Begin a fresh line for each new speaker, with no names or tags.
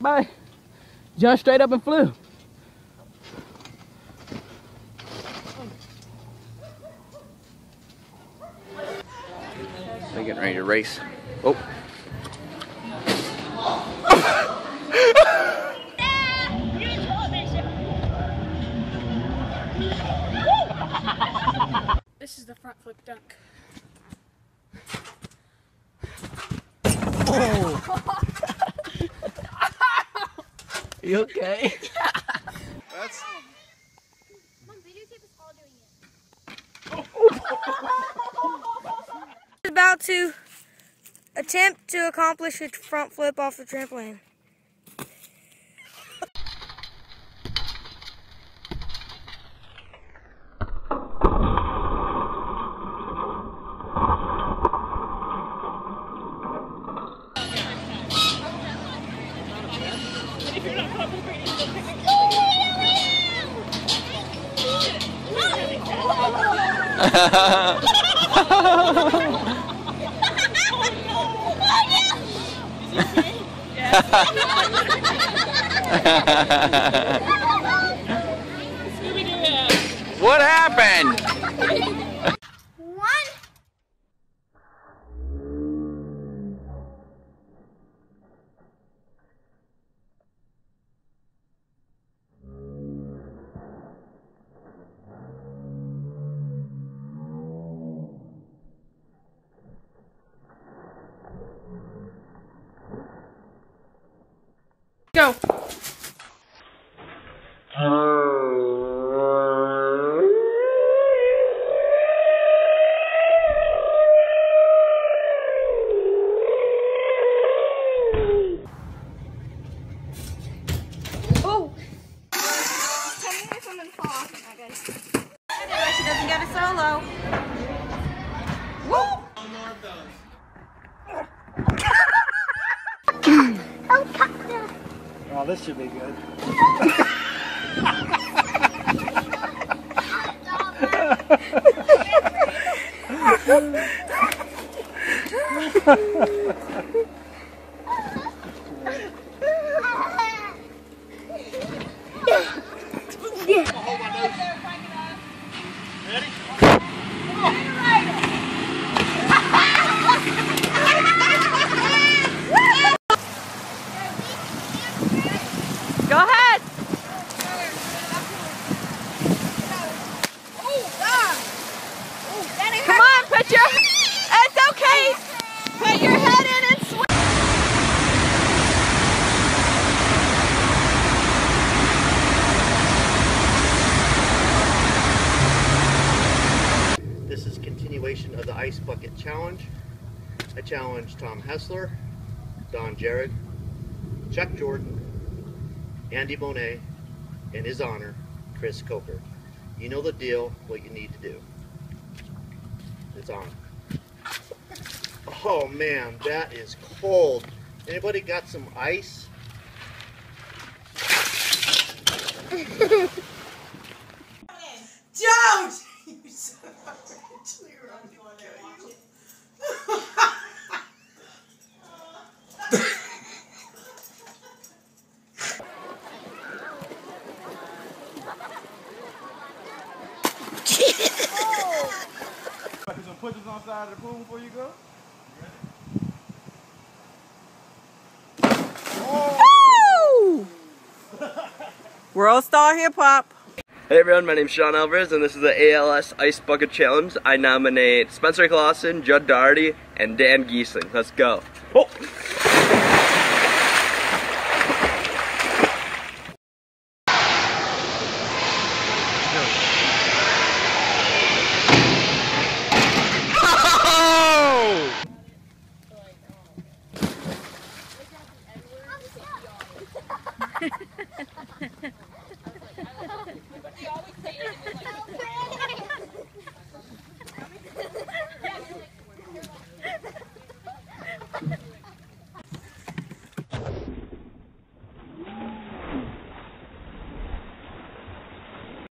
Bye. Jumped straight up and flew.
They're getting ready to race. Oh.
This is the front flip dunk. Oh.
You okay?
That's
Mom, videotape us all doing it.
about to attempt to accomplish a front flip off the trampoline.
What happened?
Oh.
Doesn't get a solo.
Helicopter.
Oh, this should be good.
Go ahead. Come on, put your. It's okay. Put your head in and swing.
This is continuation of the Ice Bucket Challenge. I challenge Tom Hessler, Don Jared, Chuck Jordan, Andy Bonet, in his honor, Chris Coker. You know the deal, what you need to do. It's on. Oh man, that is cold. Anybody got some ice?
Don't! You son of a bitch. You're on the one that you-
Put some push on side of the pool before you go.
World Star Hip Hop.
Hey everyone, my name's Sean Alvarez and this is the ALS Ice Bucket Challenge. I nominate Spencer Clausen, Judd Doherty, and Dan Giesling. Let's go.